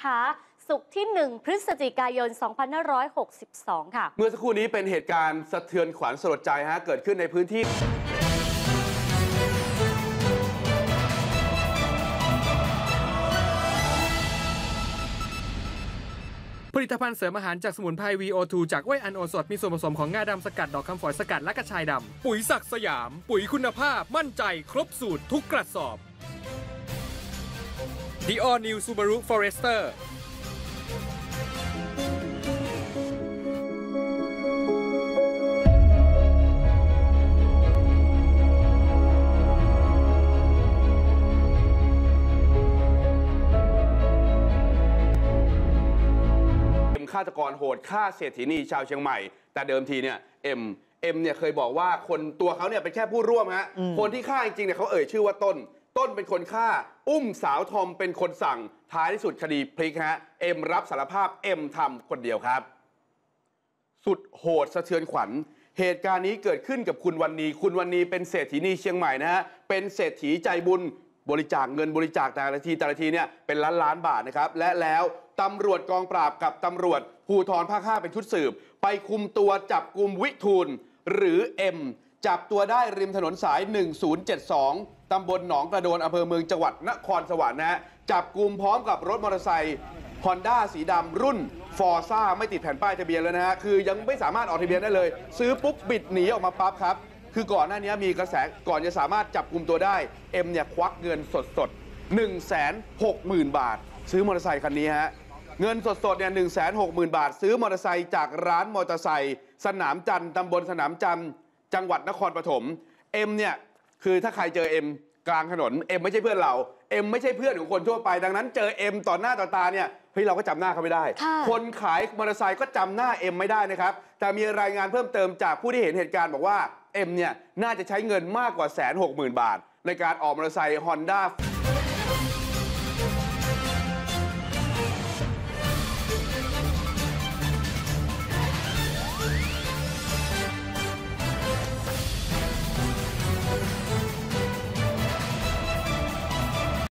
นะคะสุกร์ที่ 1 พฤศจิกายน 2562 ค่ะ เมื่อสักครู่นี้เป็นเหตุการณ์สะเทือนขวัญสลดใจฮะ เกิดขึ้นในพื้นที่ ผลิตภัณฑ์เสริมอาหารจากสมุนไพร VO2 จากไวอันโอสด มีส่วนผสมของงาดำสกัดดอกคำฝอยสกัดและกระชายดำ ปุ๋ยศักดิ์สยาม ปุ๋ยคุณภาพมั่นใจครบสูตรทุกกระสอบ The All New Subaru Forester เอ็มฆาตกรโหดฆ่าเศรษฐีนีชาวเชียงใหม่ แต่เดิมทีเนี่ยเอ็มเอ็มเนี่ยเคยบอกว่าคนตัวเขาเนี่ยเป็นแค่ผู้ร่วมฮะคนที่ฆ่าจริงๆเนี่ยเขาเอ่ยชื่อว่าต้น ต้นเป็นคนฆ่า อุ้มสาวทอมเป็นคนสั่ง ท้ายที่สุดคดีพลิกฮะ เอ็มรับสารภาพเอ็มทำคนเดียวครับ สุดโหดสะเทือนขวัญ เหตุการณ์นี้เกิดขึ้นกับคุณวันนี คุณวันนีเป็นเศรษฐีนีเชียงใหม่นะฮะ เป็นเศรษฐีใจบุญบริจาคเงินบริจาคแต่ละทีแต่ละทีเนี่ยเป็นล้านล้านบาทนะครับ และแล้วตำรวจกองปราบกับตำรวจภูธรภาค5เป็นชุดสืบ ไปคุมตัวจับกลุ่มวิทูลหรือเอ็ม จับตัวได้ริมถนนสาย 1072 ตำบลหนองกระโดนอำเภอเมืองจังหวัดนครสวรรค์นะฮะ จับกลุ่มพร้อมกับรถมอเตอร์ไซค์ฮอนด้าสีดำรุ่นฟอร์ซ่าไม่ติดแผ่นป้ายทะเบียนแล้วนะฮะ คือยังไม่สามารถออกทะเบียนได้เลย ซื้อปุ๊บบิดหนีออกมาปั๊บครับ คือก่อนหน้านี้มีกระแสก่อนจะสามารถจับกลุ่มตัวได้ เอ็มเนี่ยควักเงินสดสด1 6 0 0 0 0 บาท ซื้อมอเตอร์ไซค์คันนี้ฮะเงินสดๆเนี่ยหนึ่งแสนหกหมื่นบาท ซื้อมอเตอร์ไซค์จากร้านมอเตอร์ไซค์สนามจันทร์ตำบลสนามจันทร์ จังหวัดนครปฐมเอ็มเนี่ยคือถ้าใครเจอเอ็มกลางถนนเอ็มไม่ใช่เพื่อนเราเอ็มไม่ใช่เพื่อนของคนทั่วไปดังนั้นเจอเอ็มต่อหน้าต่อตาเนี่ยเฮ้ยเราก็จำหน้าเขาไม่ได้ค่ะคนขายมอเตอร์ไซค์ก็จำหน้าเอ็มไม่ได้นะครับแต่มีรายงานเพิ่มเติมจากผู้ที่เห็นเหตุการณ์บอกว่าเอ็มเนี่ยน่าจะใช้เงินมากกว่าแสนหกหมื่นบาท ในการออกมอเตอร์ไซค์ฮอนด้า